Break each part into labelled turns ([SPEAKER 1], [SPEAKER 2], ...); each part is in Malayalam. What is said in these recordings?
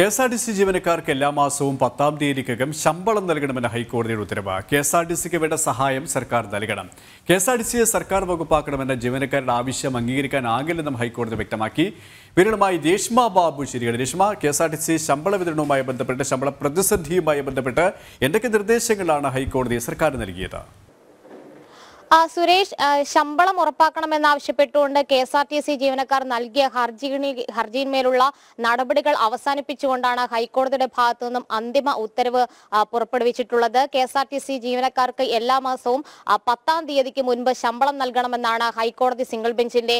[SPEAKER 1] K S R T C ജീവനക്കാർക്ക് എല്ലാ മാസവും പത്താം തീയതിക്കകം ശമ്പളം നൽകണമെന്ന ഹൈക്കോടതിയുടെ ഉത്തരവ്. കെ എസ് ആർ ടി സിക്ക് വേണ്ട സഹായം സർക്കാർ നൽകണം. കെ എസ് ആർ ടി സിയെ സർക്കാർ വകുപ്പാക്കണമെന്ന ജീവനക്കാരുടെ ആവശ്യം അംഗീകരിക്കാനാകില്ലെന്നും ഹൈക്കോടതി വ്യക്തമാക്കി. വിവരങ്ങളുമായി രേഷ്മ ബാബു ശരിയാണ്. Reshma K S R T C ശമ്പള വിതരണവുമായി ബന്ധപ്പെട്ട് ശമ്പള പ്രതിസന്ധിയുമായി ബന്ധപ്പെട്ട് എന്തൊക്കെ നിർദ്ദേശങ്ങളാണ് ഹൈക്കോടതി സർക്കാർ നൽകിയത്?
[SPEAKER 2] സുരേഷ് ശമ്പളം ഉറപ്പാക്കണമെന്നാവശ്യപ്പെട്ടുകൊണ്ട് K S R T C ജീവനക്കാർ നൽകിയ ഹർജിയിൽ ഹർജിയിന്മേലുള്ള നടപടികൾ അവസാനിപ്പിച്ചുകൊണ്ടാണ് ഹൈക്കോടതിയുടെ ഭാഗത്തു നിന്നും അന്തിമ ഉത്തരവ് പുറപ്പെടുവിച്ചിട്ടുള്ളത്. K S R T C ജീവനക്കാർക്ക് എല്ലാ മാസവും പത്താം തീയതിക്ക് മുൻപ് ശമ്പളം നൽകണമെന്നാണ് ഹൈക്കോടതി സിംഗിൾ ബെഞ്ചിന്റെ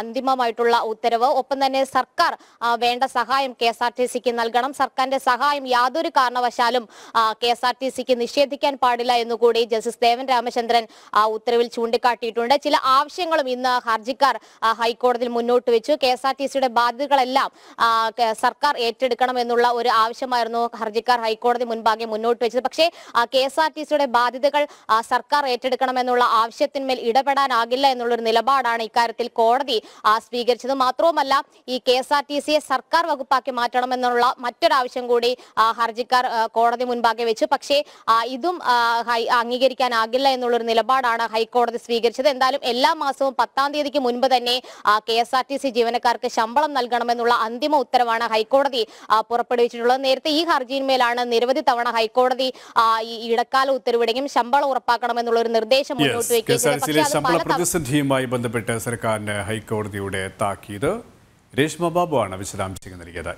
[SPEAKER 2] അന്തിമമായിട്ടുള്ള ഉത്തരവ്. ഒപ്പം തന്നെ സർക്കാർ വേണ്ട സഹായം കെ എസ് ആർ ടി സിക്ക് നൽകണം. സർക്കാരിന്റെ സഹായം യാതൊരു കാരണവശാലും കെ എസ് ആർ ടി സിക്ക് നിഷേധിക്കാൻ പാടില്ല എന്നുകൂടി ജസ്റ്റിസ് ദേവൻ രാമചന്ദ്രൻ ഉത്തരവിൽ ചൂണ്ടിക്കാട്ടിയിട്ടുണ്ട്. ചില ആവശ്യങ്ങളും ഇന്ന് ഹർജിക്കാർ ഹൈക്കോടതിയിൽ മുന്നോട്ട് വെച്ചു. കെ എസ് ആർ ടി സിയുടെ ബാധ്യതകളെല്ലാം സർക്കാർ ഏറ്റെടുക്കണം എന്നുള്ള ഒരു ആവശ്യമായിരുന്നു ഹർജിക്കാർ ഹൈക്കോടതി മുൻപാകെ മുന്നോട്ട് വെച്ചത്. പക്ഷേ കെ എസ് ആർ ടി സിയുടെ ബാധ്യതകൾ സർക്കാർ ഏറ്റെടുക്കണം എന്നുള്ള ആവശ്യത്തിന്മേൽ ഇടപെടാനാകില്ല എന്നുള്ളൊരു നിലപാടാണ് ഇക്കാര്യത്തിൽ കോടതി സ്വീകരിച്ചത്. മാത്രവുമല്ല ഈ കെ എസ് ആർ ടി സിയെ സർക്കാർ വകുപ്പാക്കി മാറ്റണം എന്നുള്ള മറ്റൊരാവശ്യം കൂടി ഹർജിക്കാർ കോടതി മുൻപാകെ വെച്ചു. പക്ഷേ ഇതും അംഗീകരിക്കാനാകില്ല എന്നുള്ളൊരു നിലപാടാണ് ഹൈക്കോടതി സ്വീകരിച്ചത്. എന്തായാലും എല്ലാ മാസവും പത്താം തീയതിക്ക് മുൻപ് തന്നെ K S R T C ജീവനക്കാർക്ക് ശമ്പളം നൽകണമെന്നുള്ള അന്തിമ ഉത്തരവാണ് ഹൈക്കോടതി പുറപ്പെടുവിച്ചിട്ടുള്ളത്. നേരത്തെ ഈ ഹർജിയിന്മേലാണ് നിരവധി തവണ ഹൈക്കോടതി ഈ ഇടക്കാല ഉത്തരവിടുകയും ശമ്പളം ഉറപ്പാക്കണമെന്നുള്ള ഒരു നിർദ്ദേശം മുന്നോട്ട്
[SPEAKER 1] പ്രതിസന്ധിയുമായി ബന്ധപ്പെട്ട് സർക്കാരിന് ഹൈക്കോടതിയുടെ താക്കീത് രേഷ്മ ബാബു ആണ് വിശദാംശങ്ങൾ നൽകിയത്